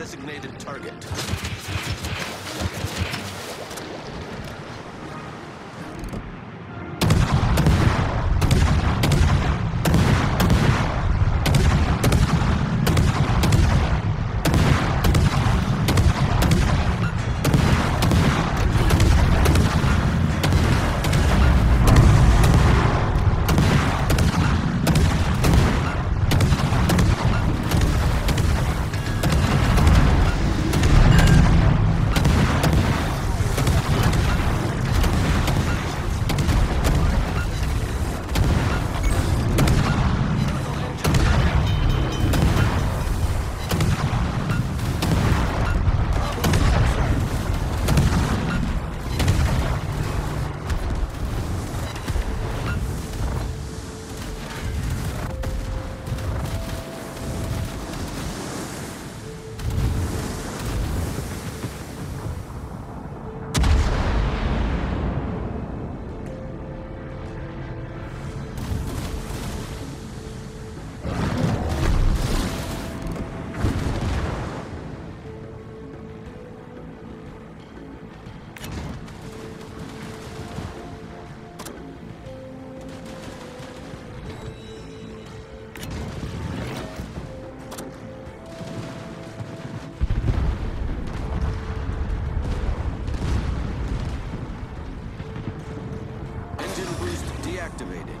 Designated target. activated.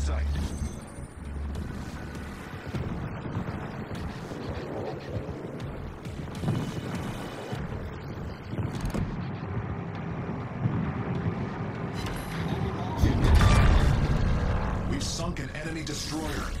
Sight. We've sunk an enemy destroyer.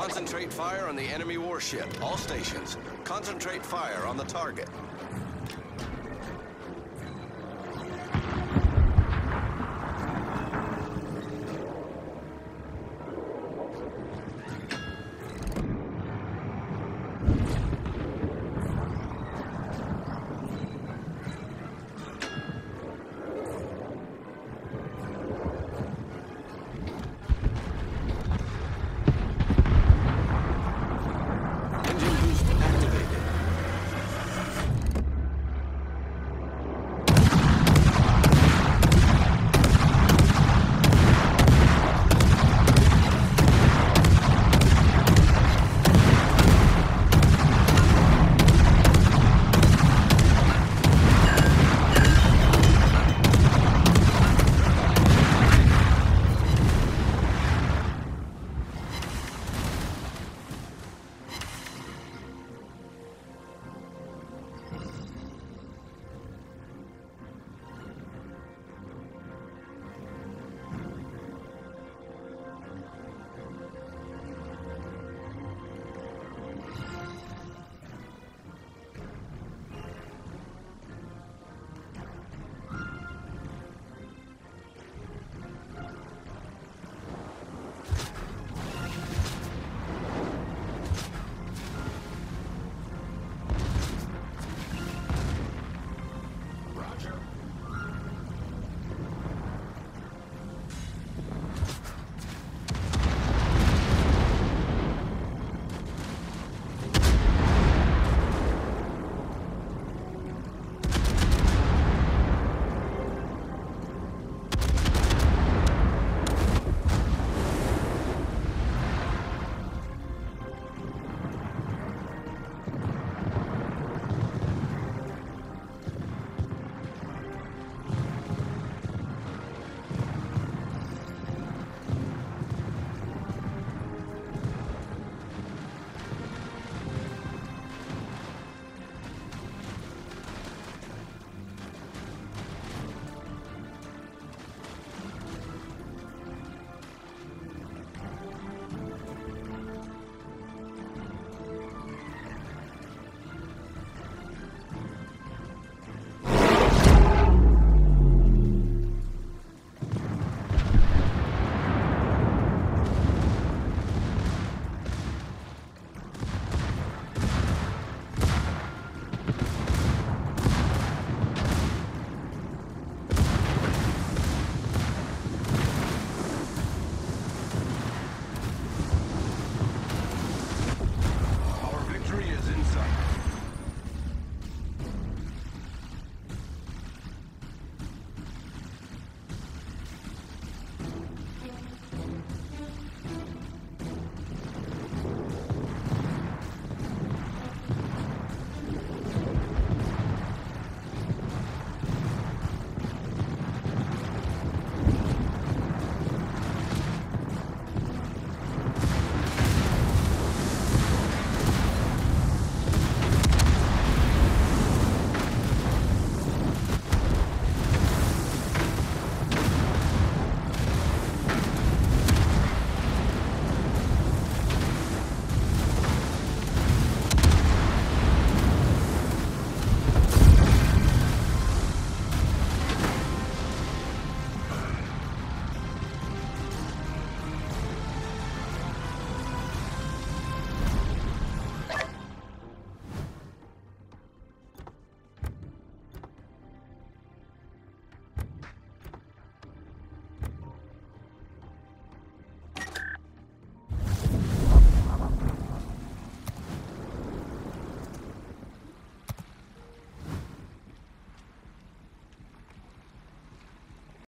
Concentrate fire on the enemy warship. All stations. Concentrate fire on the target.